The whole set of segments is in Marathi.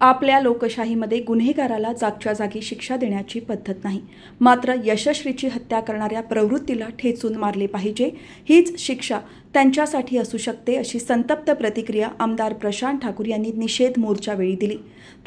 आपल्या लोकशाहीमध्ये गुन्हेगाराला जागच्या जागी शिक्षा देण्याची पद्धत नाही. मात्र यशस्वीची हत्या करणाऱ्या प्रवृत्तीला ठेचून मारले पाहिजे. हीच शिक्षा त्यांच्यासाठी असू शकते अशी संतप्त प्रतिक्रिया आमदार प्रशांत ठाकूर यांनी निषेध मोर्चावेळी दिली.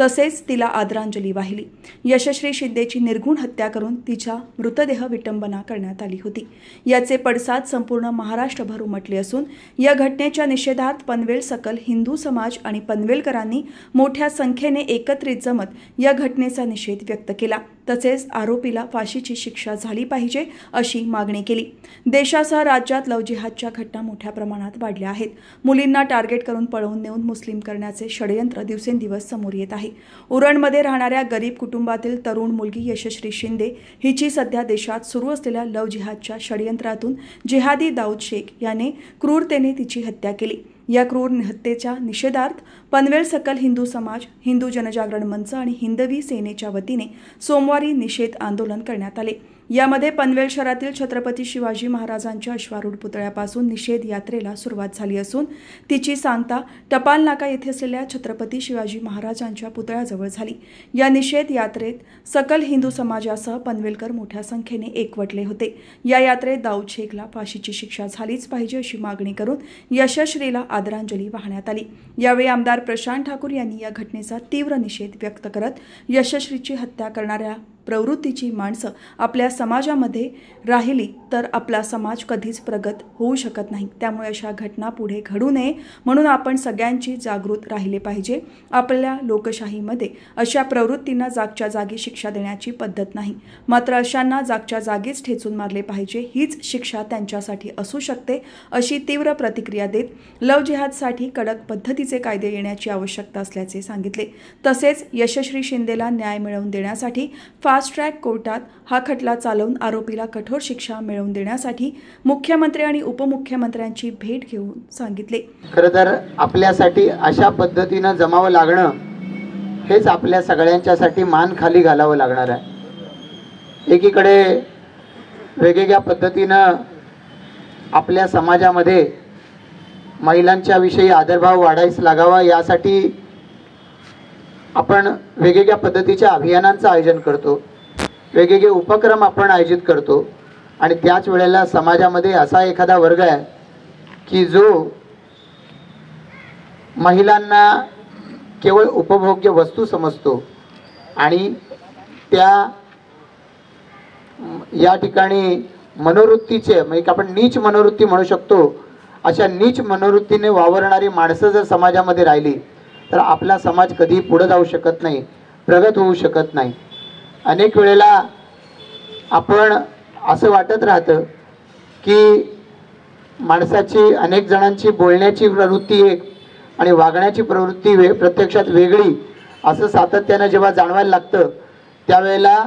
तसेच तिला आदरांजली वाहिली. यशस्वी शिंदेची निर्घुण हत्या करून तिच्या मृतदेह विटंबना करण्यात आली होती. याचे पडसाद संपूर्ण महाराष्ट्रभर उमटले असून या घटनेच्या निषेधात पनवेल सकल हिंदू समाज आणि पनवेलकरांनी मोठ्या संख्येने एकत्रित जमत या घटनेचा निषेध व्यक्त केला. तसेच आरोपीला फाशीची शिक्षा झाली पाहिजे अशी मागणी केली. देशासह राज्यात लव जिहादच्या घटना मोठ्या प्रमाणात वाढल्या आहेत. मुलींना टार्गेट करून पळवून नेऊन मुस्लिम करण्याचे षडयंत्र दिवसेंदिवस समोर येत आहे. उरणमध्ये राहणाऱ्या गरीब कुटुंबातील तरुण मुलगी यशश्री शिंदे हिची सध्या देशात सुरू असलेल्या लव जिहादच्या षडयंत्रातून जिहादी दाऊद शेख याने क्रूरतेने तिची हत्या केली. या क्रूर हत्येच्या निषेधार्थ पनवेल सकल हिंदू समाज हिंदू जनजागरण मंच आणि हिंदवी सेनेच्या वतीने सोमवारी निषेध आंदोलन करण्यात आले. यामध्ये पनवेल शहरातील छत्रपती शिवाजी महाराजांच्या अश्वारूढ पुतळ्यापासून निषेध यात्रेला सुरुवात झाली असून तिची सांगता टपाल नाका येथे असलेल्या छत्रपती शिवाजी महाराजांच्या पुतळ्याजवळ झाली. या निषेध यात्रेत सकल हिंदू समाजासह पनवेलकर मोठ्या संख्येने एकवटले होते. या यात्रेत दाऊद शेखला फाशीची शिक्षा झालीच पाहिजे अशी मागणी करून यशश्रीला आदरांजली वाहण्यात आली. यावेळी आमदार प्रशांत ठाकूर यांनी या घटनेचा तीव्र निषेध व्यक्त करत यशश्रीची हत्या करणाऱ्या प्रवृत्तीची माणसं आपल्या समाजामध्ये राहिली तर आपला समाज कधीच प्रगत होऊ शकत नाही. त्यामुळे अशा घटना पुढे घडू नये म्हणून आपण सगळ्यांची जागृत राहिले पाहिजे. आपल्या लोकशाहीमध्ये अशा प्रवृत्तींना जागच्या जागी शिक्षा देण्याची पद्धत नाही. मात्र अशांना जागच्या जागीच ठेचून मारले पाहिजे. हीच शिक्षा त्यांच्यासाठी असू शकते अशी तीव्र प्रतिक्रिया देत लव जिहादसाठी कडक पद्धतीचे कायदे येण्याची आवश्यकता असल्याचे सांगितले. तसेच यशश्री शिंदेला न्याय मिळवून देण्यासाठी फास्ट ट्रॅक कोर्टात हा खटला चालवून आरोपीला कठोर शिक्षा मिळवून देण्यासाठी मुख्यमंत्री आणि उपमुख्यमंत्र्यांची भेट घेऊन सांगितले. खरं तर आपल्यासाठी अशा पद्धतीनं जमावं लागणं हेच आपल्या सगळ्यांच्यासाठी मान खाली घालावं लागणार आहे. एकीकडे वेगवेगळ्या पद्धतीनं आपल्या समाजामध्ये महिलांच्या विषयी आदरभाव वाढायच लागावा यासाठी आपण वेगवेगळ्या पद्धतीच्या अभियानांचं आयोजन करतो. वेगवेगळे उपक्रम आपण आयोजित करतो. आणि त्याच वेळेला समाजामध्ये असा एखादा वर्ग आहे की जो महिलांना केवळ उपभोग्य वस्तू समजतो आणि त्या या ठिकाणी मनोवृत्तीचे म्हणजे आपण नीच मनोवृत्ती म्हणू शकतो अशा नीच मनोवृत्तीने वावरणारी माणसं जर समाजामध्ये राहिली तर आपला समाज कधी पुढे जाऊ शकत नाही प्रगत होऊ शकत नाही. अनेक वेळेला आपण असं वाटत राहतं की माणसाची अनेक जणांची बोलण्याची प्रवृत्ती एक आणि वागण्याची प्रवृत्ती वे प्रत्यक्षात वेगळी असं सातत्यानं जेव्हा जाणवायला लागतं त्यावेळेला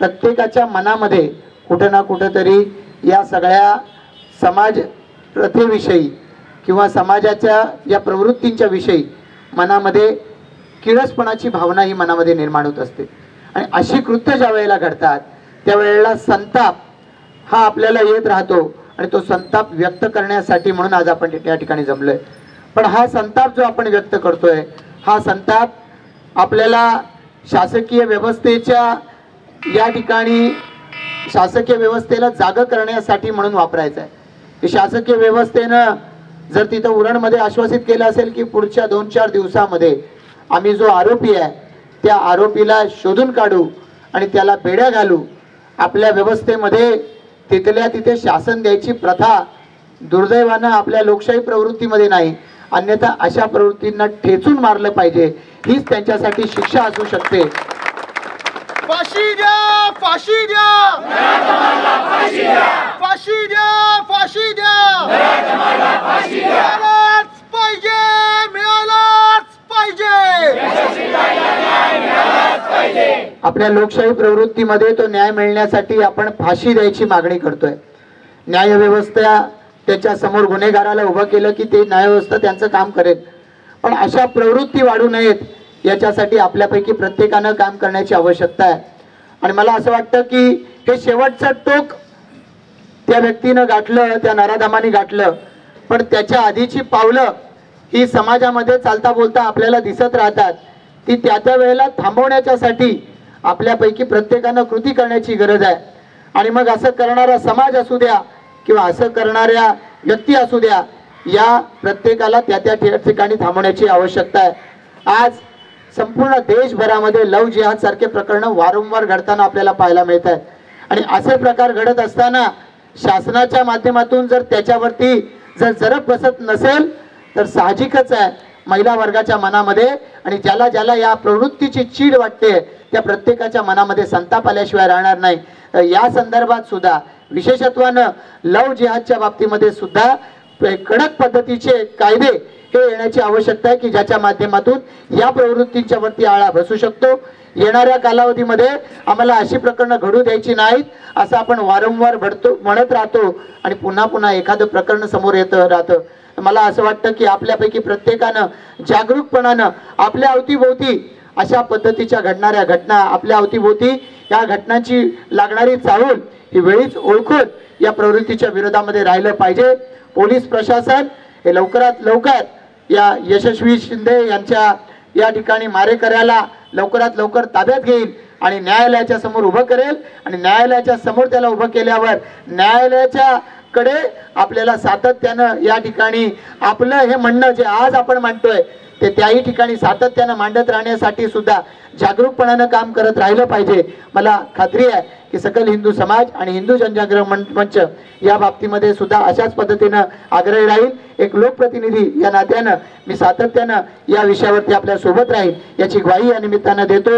प्रत्येकाच्या मनामध्ये कुठं ना कुठंतरी या सगळ्या समाज प्रथेविषयी किंवा समाजाच्या या प्रवृत्तींच्या विषयी मनामध्ये किळसपणाची भावना ही मनामध्ये निर्माण होत असते. आणि अशी कृत्य ज्या वेळेला घडतात त्यावेळेला संताप हा आपल्याला येत राहतो आणि तो संताप व्यक्त करण्यासाठी म्हणून आज आपण या ठिकाणी जमलोय. पण हा संताप जो आपण व्यक्त करतोय हा संताप आपल्याला शासकीय व्यवस्थेच्या या ठिकाणी शासकीय व्यवस्थेला जाग करण्यासाठी म्हणून वापरायचा आहे. की शासकीय व्यवस्थेनं जर तिथं उरणमध्ये आश्वासित केलं असेल की पुढच्या दोन चार दिवसामध्ये आम्ही जो आरोपी आहे त्या आरोपीला शोधून काढू आणि त्याला बेड्या घालू आपल्या व्यवस्थेमध्ये तिथल्या तिथे शासन द्यायची प्रथा दुर्दैवानं आपल्या लोकशाही प्रवृत्तीमध्ये नाही अन्यथा अशा प्रवृत्तींना ठेचून मारलं पाहिजे हीच त्यांच्यासाठी शिक्षा असू शकते. फाशी द्या फाशी द्या! फाशी द्या फाशी द्या! मिळालाच पाहिजे मिळालाच पाहिजे. आपल्या लोकशाही प्रवृत्तीमध्ये तो न्याय मिळण्यासाठी आपण फाशी द्यायची मागणी करतोय. न्यायव्यवस्था त्याच्यासमोर गुन्हेगाराला उभं केलं की ते न्यायव्यवस्था त्यांचं काम करेल. पण अशा प्रवृत्ती वाढू नयेत याच्यासाठी आपल्यापैकी प्रत्येकानं काम करण्याची आवश्यकता आहे. आणि मला असं वाटतं की हे शेवटचं टोक त्या व्यक्तीनं गाठलं त्या नराधमाने गाठलं. पण त्याच्या आधीची पावलं ही समाजामध्ये चालता बोलता आपल्याला दिसत राहतात. ती त्या त्या वेळेला थांबवण्याच्यासाठी आपल्यापैकी प्रत्येकानं कृती करण्याची गरज आहे. आणि मग असं करणारा समाज असू द्या किंवा असं करणाऱ्या व्यक्ती असू द्या या प्रत्येकाला त्या त्या ठिकाणी थांबवण्याची आवश्यकता आहे. आज संपूर्ण देशभरामध्ये लव जिहाद सारखे प्रकरणं वारंवार घडताना आपल्याला पाहायला मिळत आहे आणि असे प्रकार घडत असताना शासनाच्या माध्यमातून जर त्याच्यावरती जर जरब बसत नसेल तर साहजिकच आहे महिला वर्गाच्या मनामध्ये आणि ज्याला ज्याला या प्रवृत्तीची चीड वाटते त्या प्रत्येकाच्या मनामध्ये संताप आल्याशिवाय राहणार नाही. तर या संदर्भात सुद्धा विशेषत्वानं लव जिहादच्या बाबतीमध्ये सुद्धा कडक पद्धतीचे कायदे हे येण्याची आवश्यकता आहे की ज्याच्या माध्यमातून या प्रवृत्तींच्या वरती आळा बसू शकतो. येणाऱ्या कालावधीमध्ये आम्हाला अशी प्रकरणं घडू द्यायची नाहीत असं आपण वारंवार भडतो म्हणत राहतो आणि पुन्हा पुन्हा एखादं प्रकरण समोर येतं राहतं. मला असं वाटतं की आपल्यापैकी प्रत्येकानं जागरूकपणानं आपल्या अवतीभोवती अशा पद्धतीच्या घडणाऱ्या घटना आपल्या अवतीभोवती या घटनांची लागणारी चाहूल ही वेळीच ओळखून या प्रवृत्तीच्या विरोधामध्ये राहिलं पाहिजे. पोलीस प्रशासन हे लवकरात लवकर या यशस्वी शिंदे यांच्या या ठिकाणी मारेकऱ्याला लवकरात लवकर ताब्यात घेईल आणि न्यायालयाच्या समोर उभं करेल. आणि न्यायालयाच्या समोर त्याला उभं केल्यावर न्यायालयाच्या कडे आपल्याला सातत्यानं या ठिकाणी आपलं हे म्हणणं जे आज आपण मांडतोय ते त्याही ठिकाणी सातत्यानं मांडत राहण्यासाठी सुद्धा जागरूकपणानं काम करत राहिलं पाहिजे. मला खात्री आहे की सकल हिंदू समाज आणि हिंदू जनजागरण मं- मंच या बाबतीमध्ये सुद्धा अशाच पद्धतीनं आग्रही राहील. एक लोकप्रतिनिधी या नात्यानं मी सातत्यानं या विषयावरती आपल्यासोबत राहील याची ग्वाही या निमित्तानं देतो.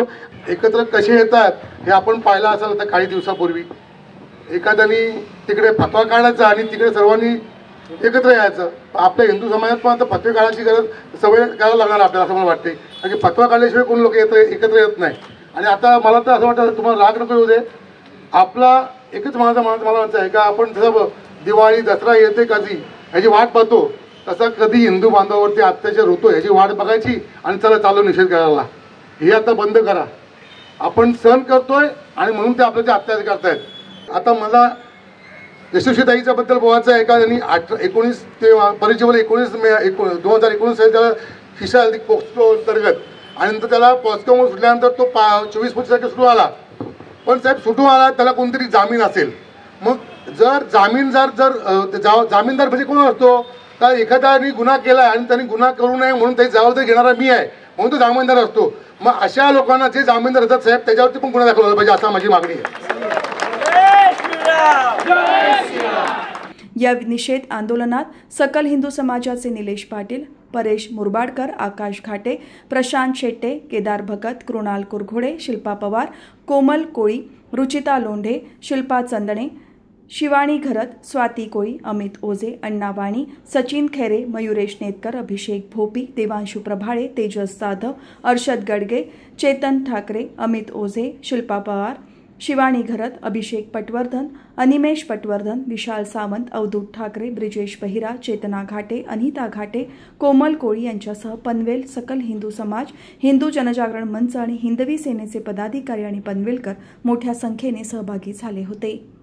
एकत्र कसे येतात हे आपण पाहिलं असेल आता काही दिवसापूर्वी. एखाद्याने तिकडे फतवा काढायचा आणि तिकडे सर्वांनी एकत्र यायचं. आपल्या हिंदू समाजात पण आता फतवे काढायची गरज सवय करायला लागणार आपल्याला असं मला वाटते कारण की फतवा काढल्याशिवाय कोण लोक येत एकत्र येत नाही. आणि आता मला तर असं वाटतं तुम्हाला राग नको येऊ दे. आपला एकच माझा मनात मला वाटतं आहे का आपण जसं दिवाळी दसरा येते कधी? ह्याची वाट पाहतो. तसा कधी हिंदू बांधवावरती अत्याचार होतो ह्याची वाट बघायची आणि चला चालू निषेध करायला. हे आता बंद करा. आपण सहन करतोय आणि म्हणून ते आपल्याचे अत्याचार करतायत. आता मला यशस्वीताईच्या बद्दल बोलायचं आहे का? त्यांनी अठरा एकोणीस ते परिचय एकोणीस मे एको दोन हजार एकोणीस साली त्याला शिशा झाली पोक्सो अंतर्गत. आणि नंतर त्याला पॉस्कोमधून सुटल्यानंतर तो पा चोवीस पंचवीस सुटून आला. पण साहेब सुटून आला त्याला कोणतरी जामीन असेल. मग जर जामीनदार जर जा जामीनदार म्हणजे कोण असतो? तर एखाद्याने गुन्हा केला आणि त्यांनी गुन्हा करू नये म्हणून त्याची जबाबदारी घेणारा मी आहे म्हणून तो जामीनदार असतो. मग अशा लोकांना जे जामीनदार असतात साहेब त्याच्यावरती पण गुन्हा दाखल झाला पाहिजे असा माझी मागणी आहे. या निषेध आंदोलनात सकल हिंदू समाजाचे निलेश पाटील परेश मुरबाडकर आकाश घाटे प्रशांत शेट्टे केदार भगत कृणाल कुरघोडे शिल्पा पवार कोमल कोळी रुचिता लोंढे शिल्पा चंदणे शिवाणी घरत स्वाती कोळी अमित ओझे अण्णा वाणी सचिन खेरे मयुरेश नेतकर अभिषेक भोपी देवांशू प्रभाळे तेजस जाधव अर्षद गडगे चेतन ठाकरे अमित ओझे शिल्पा पवार शिवाणी घरत अभिषेक पटवर्धन अनिमेश पटवर्धन विशाल सावंत अवधूत ठाकरे ब्रिजेश बहिरा चेतना घाटे अनिता घाटे कोमल कोळी यांच्यासह पनवेल सकल हिंदू समाज हिंदू जनजागरण मंच आणि हिंदवी सेनेचे पदाधिकारी आणि पनवेलकर मोठ्या संख्येने सहभागी झाले होते.